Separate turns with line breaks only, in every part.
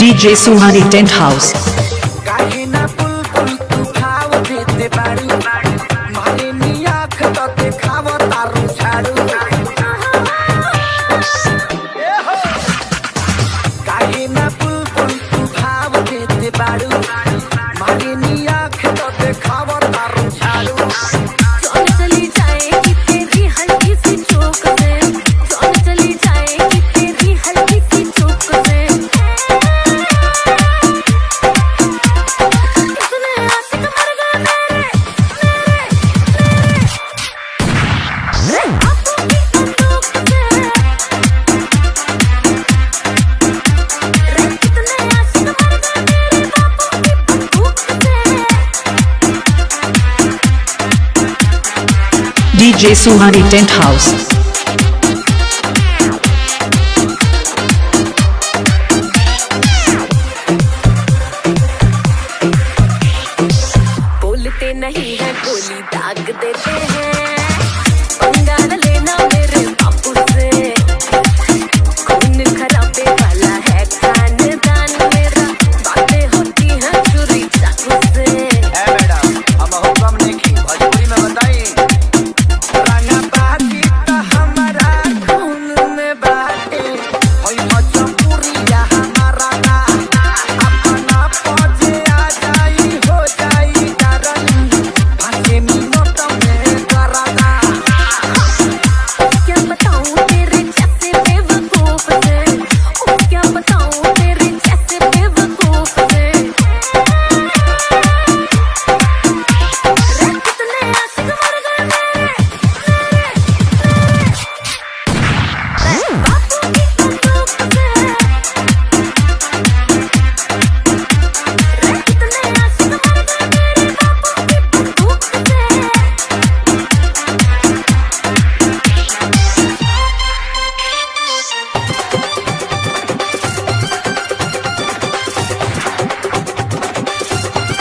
DJ Sumari Tent House. J Suhani tent house
बोलते नहीं है दाग देते हैं।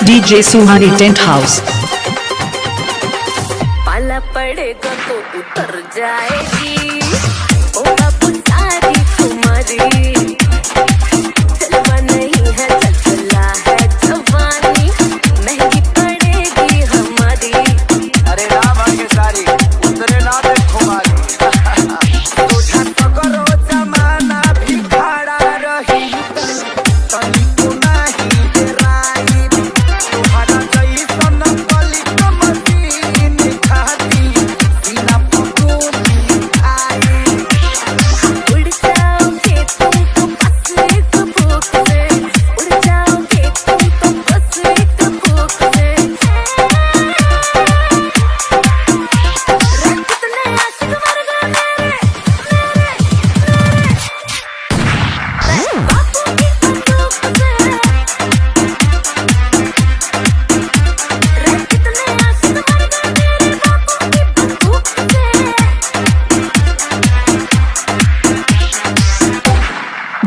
DJ Suhani tent house.
पाला पड़ेगा तो उतर जाएगी। ओ अब सारी तुम्हारी।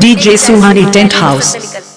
DJ Suhani Tent House.